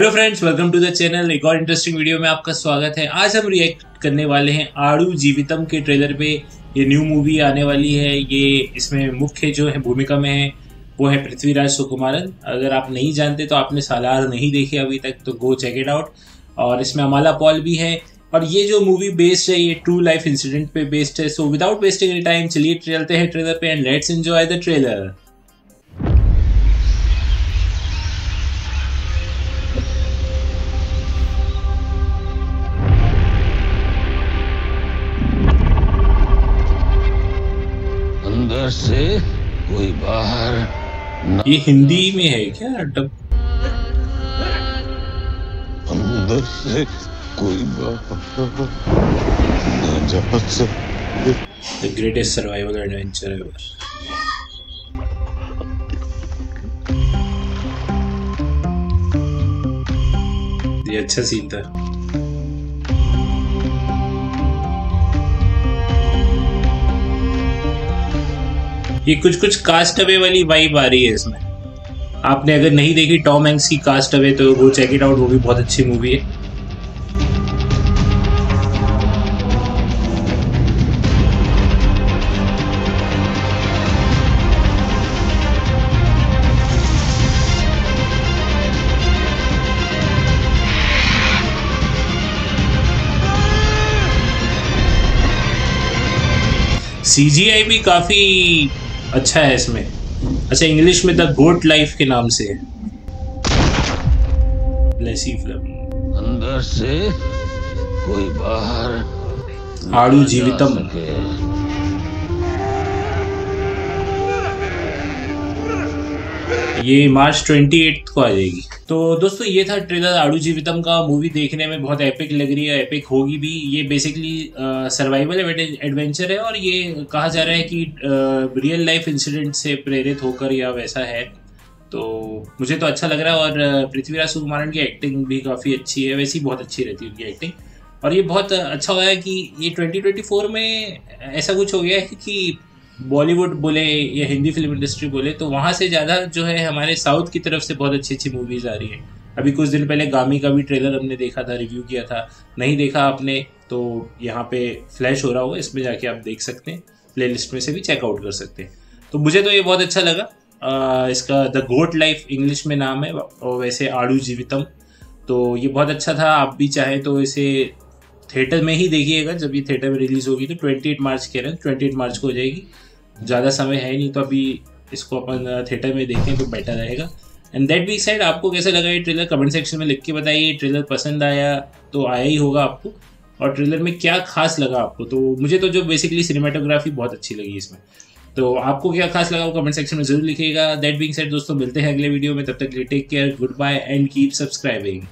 Hello friends welcome to the channel एक और interesting video में आपका स्वागत है। आज हम रिएक्ट करने वाले हैं आड़ू जीवितम के ट्रेलर पे। ये न्यू मूवी आने वाली है। ये इसमें मुख्य जो है भूमिका में है, वो है पृथ्वीराज सुकुमारन। अगर आप नहीं जानते तो आपने सालार नहीं देखे अभी तक तो गो चेक इट आउट और इसमें अमाला पॉल भी है। और ये जो मूवी बेस्ड है, ये ट्रू लाइफ इंसिडेंट पे बेस्ड है। So without wasting any time चलिए चलते हैं ट्रेलर पे and let's enjoy the trailer अंदर से कोई बाहर ये हिंदी में है क्या डब? अंदर से कोई बाहर न जा सके the greatest survival adventure ever ये अच्छा सीन था। ये कुछ कुछ कास्ट अवे वाली वाइब आ रही है इसमें। आपने अगर नहीं देखी टॉम हैंक्स की कास्ट अवे तो वो चेक इट आउट वो भी बहुत अच्छी मूवी है। सीजीआई भी काफ़ी अच्छा है इसमें। अच्छा इंग्लिश में द गोट लाइफ के नाम से है। फ़िल्म अंदर से कोई बाहर आड़ू जीवितम। ये मार्च 28 को आ जाएगी। तो दोस्तों, ये था ट्रेलर आड़ू जीवितम का मूवी देखने में बहुत एपिक लग रही है एपिक होगी भी। ये बेसिकली सर्वाइवल एडवेंचर है और ये कहा जा रहा है कि रियल लाइफ इंसिडेंट से प्रेरित होकर या वैसा है। तो मुझे तो अच्छा लग रहा है और पृथ्वीराज सुकुमारन की एक्टिंग भी काफ़ी अच्छी है, वैसी बहुत अच्छी रहती है उनकी एक्टिंग और ये बहुत अच्छा हुआ है कि ये 2024 में ऐसा कुछ हो गया है कि बॉलीवुड बोले या हिंदी फ़िल्म इंडस्ट्री बोले तो वहाँ से ज़्यादा जो है हमारे साउथ की तरफ़ से बहुत अच्छी अच्छी मूवीज़ आ रही है। अभी कुछ दिन पहले गामी का भी ट्रेलर हमने देखा था रिव्यू किया था नहीं देखा आपने तो यहाँ पे फ्लैश हो रहा होगा इसमें जाके आप देख सकते हैं प्ले में से भी चेकआउट कर सकते हैं। तो मुझे तो ये बहुत अच्छा लगा। अ, इसका द गोट लाइफ इंग्लिश में नाम है और वैसे आड़ू जीवितम तो ये बहुत अच्छा था आप भी चाहें तो इसे थिएटर में ही देखिएगा जब ये थिएटर में रिलीज़ होगी तो 28 मार्च कह रहे हैं ट्वेंटी मार्च को हो जाएगी। ज़्यादा समय है नहीं तो अभी इसको अपन थिएटर में देखें तो बेटर रहेगा। एंड दैट बी साइड आपको कैसा लगा ये ट्रेलर कमेंट सेक्शन में लिख के बताइए ट्रेलर पसंद आया तो आया ही होगा आपको। और ट्रेलर में क्या खास लगा आपको? तो मुझे तो जो बेसिकली सिनेमाटोग्राफी बहुत अच्छी लगी इसमें। तो आपको क्या खास लगा वो कमेंट सेक्शन में ज़रूर लिखिएगा। दैट बीइंग सेड दोस्तों, मिलते हैं अगले वीडियो में। तब तक take care good bye and keep subscribing